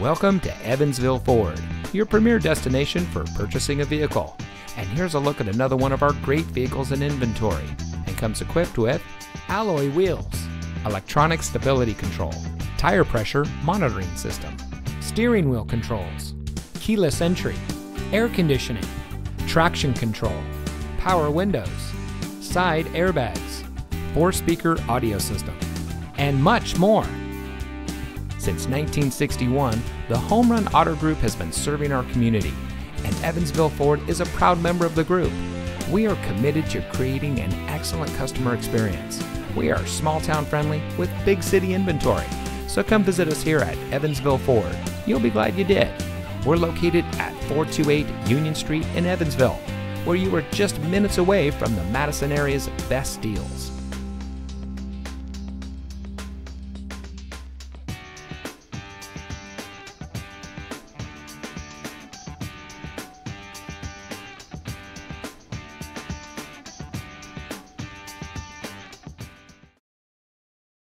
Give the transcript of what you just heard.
Welcome to Evansville Ford, your premier destination for purchasing a vehicle. And here's a look at another one of our great vehicles in inventory and comes equipped with alloy wheels, electronic stability control, tire pressure monitoring system, steering wheel controls, keyless entry, air conditioning, traction control, power windows, side airbags, four speaker audio system, and much more. Since 1961, the Home Run Auto Group has been serving our community, and Evansville Ford is a proud member of the group. We are committed to creating an excellent customer experience. We are small town friendly with big city inventory. So come visit us here at Evansville Ford. You'll be glad you did. We're located at 428 Union Street in Evansville, where you are just minutes away from the Madison area's best deals.